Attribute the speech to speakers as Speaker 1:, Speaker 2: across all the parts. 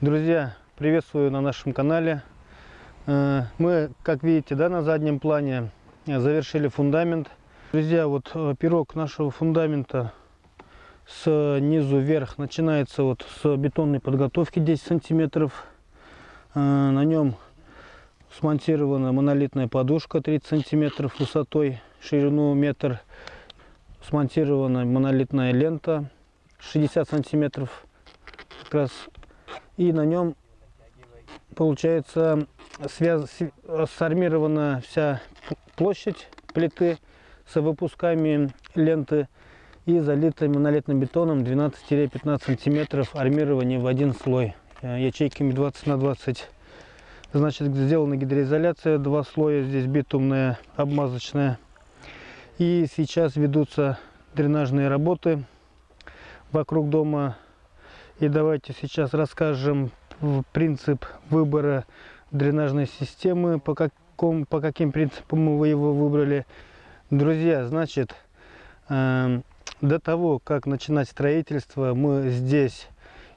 Speaker 1: Друзья, приветствую на нашем канале. Э, Мы, как видите, да, на заднем плане э, завершили фундамент. Друзья, вот э, пирог нашего фундамента снизу вверх начинается вот с бетонной подготовки 10 сантиметров. На нем смонтирована монолитная подушка 30 сантиметров высотой, ширину метр. Смонтирована монолитная лента 60 сантиметров как раз и на нем получается связ... сармирована вся площадь плиты с выпусками ленты и залита монолитным бетоном 12-15 сантиметров армирование в один слой. Э, ячейками 20 на 20 значит сделана гидроизоляция два слоя здесь битумная обмазочная. И сейчас ведутся дренажные работы вокруг дома и давайте сейчас расскажем принцип выбора дренажной системы, по, каком, по каким принципам мы его выбрали. Друзья, значит, э, до того, как начинать строительство, мы здесь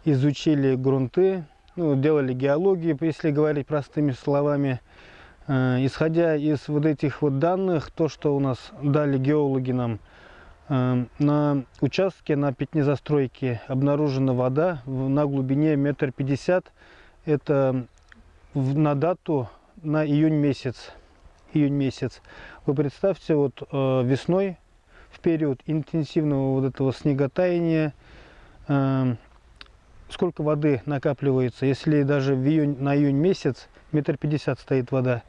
Speaker 1: изучили грунты, ну, делали геологию, если говорить простыми словами. Э, исходя из вот этих вот данных, то, что у нас дали геологи нам – Эм, на участке, на пятне застройки обнаружена вода на глубине метр пятьдесят. Это на дату на июнь месяц. Июнь месяц. Вы представьте, вот э, весной, в период интенсивного вот этого снеготаяния, эм, сколько воды накапливается. Если даже в июнь, на июнь месяц метр пятьдесят стоит вода,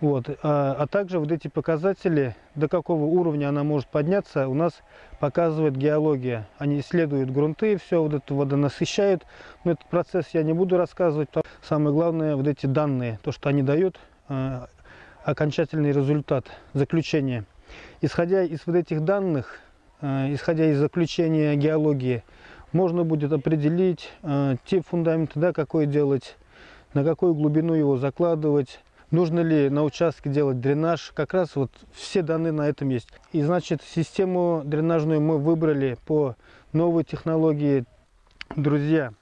Speaker 1: вот. А, а также вот эти показатели, до какого уровня она может подняться, у нас показывает геология. Они исследуют грунты, все вот эту водонасыщают. Но этот процесс я не буду рассказывать. Самое главное, вот эти данные, то, что они дают, э, окончательный результат, заключение. Исходя из вот этих данных, э, исходя из заключения геологии, можно будет определить э, тип фундамента, да, какой делать, на какую глубину его закладывать, Нужно ли на участке делать дренаж? Как раз вот все данные на этом есть. И значит, систему дренажную мы выбрали по новой технологии. Друзья,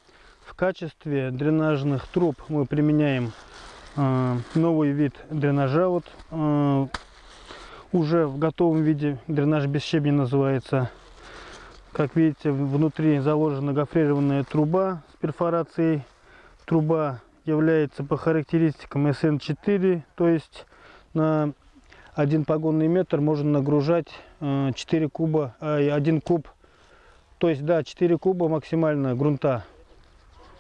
Speaker 1: в качестве дренажных труб мы применяем э, новый вид дренажа. Вот э, уже в готовом виде дренаж без щебня называется. Как видите, внутри заложена гофрированная труба с перфорацией. Труба является по характеристикам SN4, то есть на один погонный метр можно нагружать 4 э, куба, а 1 куб, то есть да, 4 куба максимально грунта.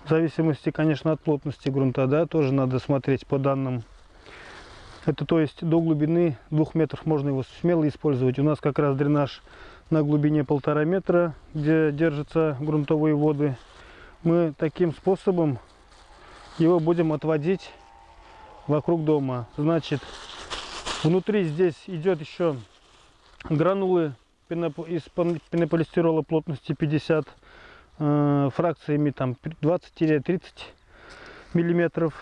Speaker 1: В зависимости, конечно, от плотности грунта, да, тоже надо смотреть по данным. Это то есть до глубины 2 метров можно его смело использовать. У нас как раз дренаж на глубине полтора метра, где держатся грунтовые воды. Мы таким способом его будем отводить вокруг дома. Значит, внутри здесь идет еще гранулы из пенополистирола плотности 50 э, фракциями там 20-30 миллиметров.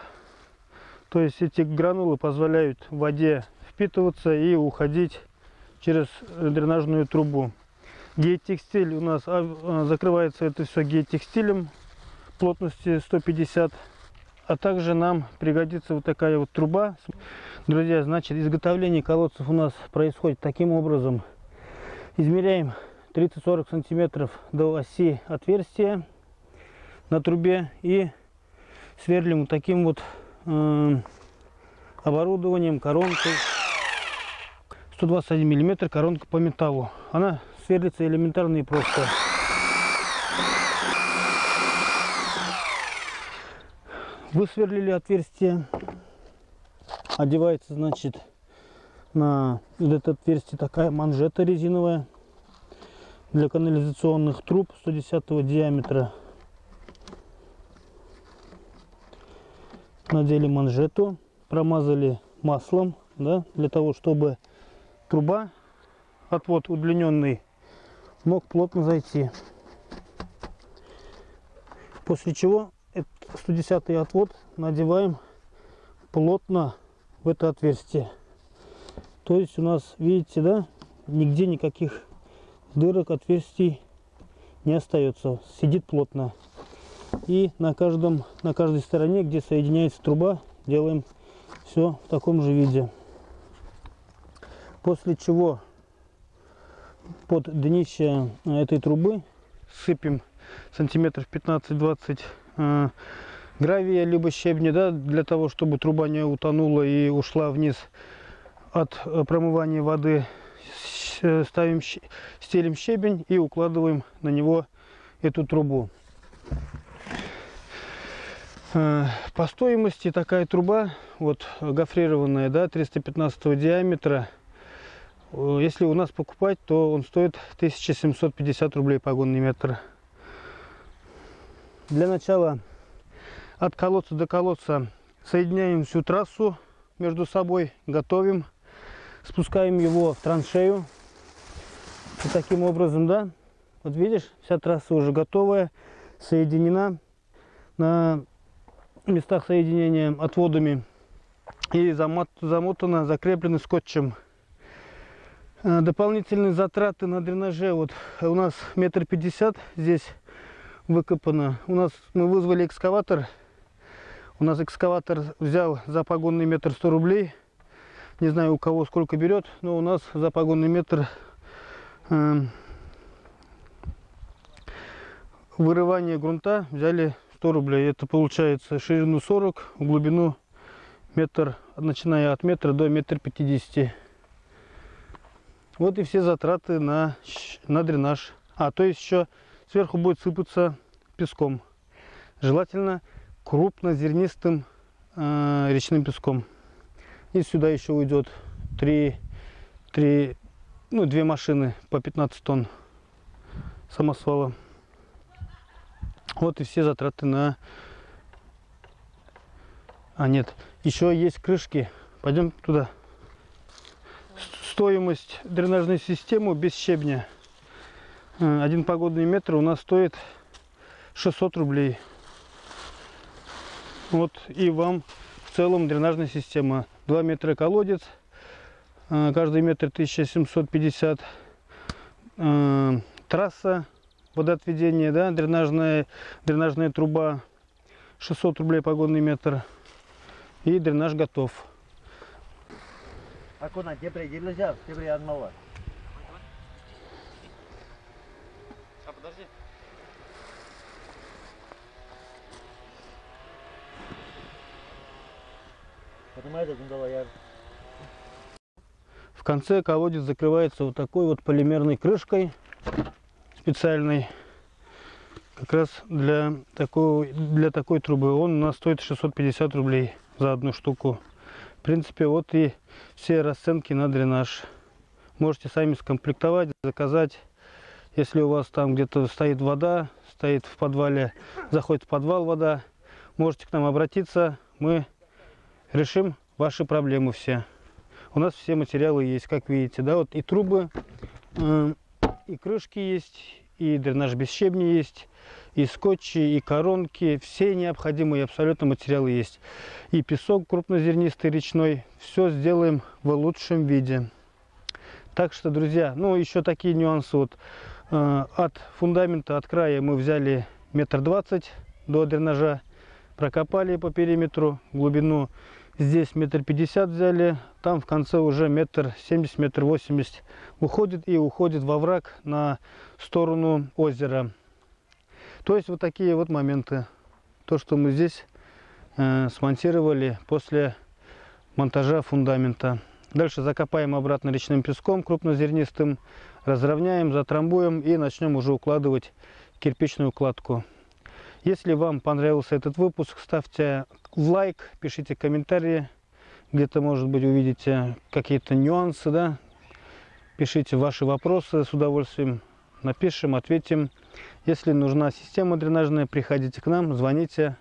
Speaker 1: То есть эти гранулы позволяют воде впитываться и уходить через дренажную трубу. Геотекстиль у нас а, закрывается это все геотекстилем плотности 150 а также нам пригодится вот такая вот труба. Друзья, значит, изготовление колодцев у нас происходит таким образом. Измеряем 30-40 сантиметров до оси отверстия на трубе и сверлим вот таким вот э, оборудованием, коронкой. 121 миллиметр коронка по металлу. Она сверлится элементарно и просто. Высверлили отверстие. Одевается, значит, на это отверстие такая манжета резиновая для канализационных труб 110 диаметра. Надели манжету, промазали маслом, да, для того, чтобы труба, отвод удлиненный, мог плотно зайти. После чего 110 отвод надеваем плотно в это отверстие. То есть у нас, видите, да, нигде никаких дырок, отверстий не остается. Сидит плотно. И на, каждом, на каждой стороне, где соединяется труба, делаем все в таком же виде. После чего под днище этой трубы сыпем сантиметров 15-20 э, гравия либо щебня, да, для того, чтобы труба не утонула и ушла вниз от э, промывания воды. Э, ставим, стелим щебень и укладываем на него эту трубу. По стоимости такая труба, вот гофрированная, да, 315 диаметра, если у нас покупать, то он стоит 1750 рублей погонный метр. Для начала от колодца до колодца соединяем всю трассу между собой, готовим, спускаем его в траншею. Вот таким образом, да, вот видишь, вся трасса уже готовая, соединена на местах соединения отводами и замотано, закреплено скотчем. Э, дополнительные затраты на дренаже. Вот у нас метр пятьдесят здесь выкопано. У нас мы вызвали экскаватор. У нас экскаватор взял за погонный метр 100 рублей. Не знаю у кого сколько берет, но у нас за погонный метр э, вырывание грунта взяли 100 рублей. Это получается ширину 40, глубину метр, начиная от метра до метра пятидесяти. Вот и все затраты на, на дренаж. А, то есть еще сверху будет сыпаться песком. Желательно крупнозернистым э, речным песком. И сюда еще уйдет 3, 3, ну, две машины по 15 тонн самосвала. Вот и все затраты на... А нет, еще есть крышки. Пойдем туда. Стоимость дренажной системы без щебня. Э, один погодный метр у нас стоит 600 рублей. Вот и вам в целом дренажная система. 2 метра колодец, э, каждый метр 1750. Э, трасса водоотведение, да, дренажная, дренажная труба 600 рублей погодный метр. И дренаж готов.
Speaker 2: Аккуратно, тебе нельзя, тебе отмывать.
Speaker 1: В конце колодец закрывается вот такой вот полимерной крышкой специальный как раз для такой, для такой трубы. Он у нас стоит 650 рублей за одну штуку. В принципе, вот и все расценки на дренаж. Можете сами скомплектовать, заказать. Если у вас там где-то стоит вода, стоит в подвале, заходит в подвал вода, можете к нам обратиться. Мы решим ваши проблемы все. У нас все материалы есть, как видите, да, вот и трубы, э, и крышки есть, и дренаж без щебня есть, и скотчи, и коронки, все необходимые абсолютно материалы есть. И песок крупнозернистый речной, все сделаем в лучшем виде. Так что, друзья, ну еще такие нюансы. Вот, э, от фундамента, от края мы взяли метр двадцать до дренажа, прокопали по периметру глубину Здесь метр пятьдесят взяли, там в конце уже метр семьдесят, метр восемьдесят уходит и уходит во враг на сторону озера. То есть вот такие вот моменты. То, что мы здесь э, смонтировали после монтажа фундамента. Дальше закопаем обратно речным песком крупнозернистым, разровняем, затрамбуем и начнем уже укладывать кирпичную укладку. Если вам понравился этот выпуск, ставьте лайк, пишите комментарии. Где-то, может быть, увидите какие-то нюансы, да. Пишите ваши вопросы, с удовольствием напишем, ответим. Если нужна система дренажная, приходите к нам, звоните,